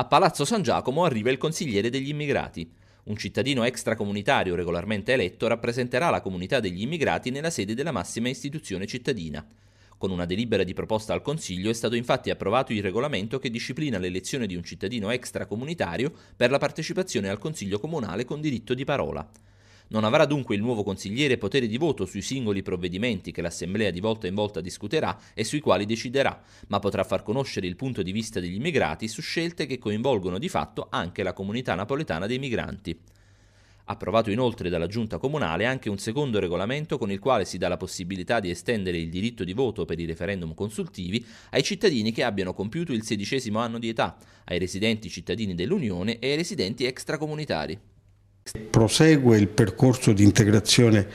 A Palazzo San Giacomo arriva il consigliere degli immigrati. Un cittadino extracomunitario regolarmente eletto rappresenterà la comunità degli immigrati nella sede della massima istituzione cittadina. Con una delibera di proposta al Consiglio è stato infatti approvato il regolamento che disciplina l'elezione di un cittadino extracomunitario per la partecipazione al Consiglio comunale con diritto di parola. Non avrà dunque il nuovo consigliere potere di voto sui singoli provvedimenti che l'Assemblea di volta in volta discuterà e sui quali deciderà, ma potrà far conoscere il punto di vista degli immigrati su scelte che coinvolgono di fatto anche la comunità napoletana dei migranti. Approvato inoltre dalla Giunta Comunale anche un secondo regolamento con il quale si dà la possibilità di estendere il diritto di voto per i referendum consultivi ai cittadini che abbiano compiuto il sedicesimo anno di età, ai residenti cittadini dell'Unione e ai residenti extracomunitari. Prosegue il percorso di integrazione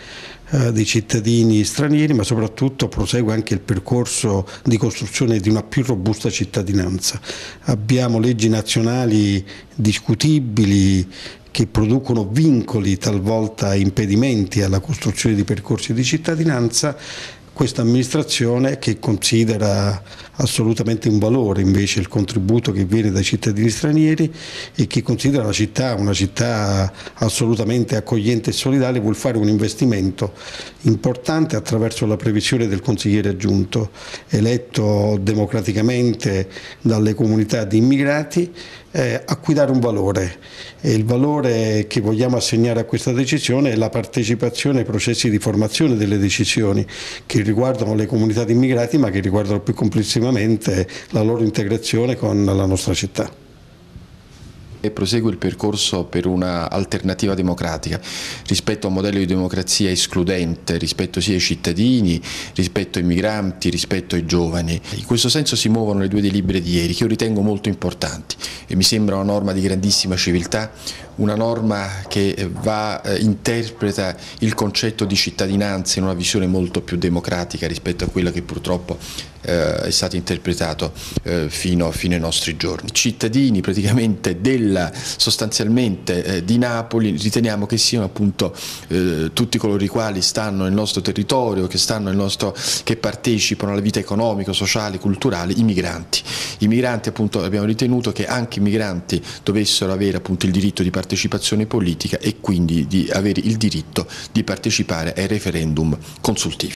eh, dei cittadini stranieri, ma soprattutto prosegue anche il percorso di costruzione di una più robusta cittadinanza. Abbiamo leggi nazionali discutibili che producono vincoli, talvolta impedimenti alla costruzione di percorsi di cittadinanza questa amministrazione che considera assolutamente un valore invece il contributo che viene dai cittadini stranieri e che considera la città una città assolutamente accogliente e solidale vuol fare un investimento importante attraverso la previsione del consigliere aggiunto eletto democraticamente dalle comunità di immigrati eh, a cui dare un valore. E il valore che vogliamo assegnare a questa decisione è la partecipazione ai processi di formazione delle decisioni che riguardano le comunità di immigrati ma che riguardano più complessivamente la loro integrazione con la nostra città e prosegue il percorso per un'alternativa democratica rispetto a un modello di democrazia escludente rispetto sia ai cittadini, rispetto ai migranti, rispetto ai giovani. In questo senso si muovono le due delibere di ieri che io ritengo molto importanti e mi sembra una norma di grandissima civiltà, una norma che va, eh, interpreta il concetto di cittadinanza in una visione molto più democratica rispetto a quella che purtroppo eh, è stato interpretato eh, fino, fino, ai nostri giorni. Cittadini praticamente della, sostanzialmente eh, di Napoli riteniamo che siano appunto eh, tutti coloro i quali stanno nel nostro territorio, che, nostro, che partecipano alla vita economica, sociale, culturale, i migranti. I migranti appunto abbiamo ritenuto che anche i migranti dovessero avere appunto il diritto di partecipazione politica e quindi di avere il diritto di partecipare ai referendum consultivi.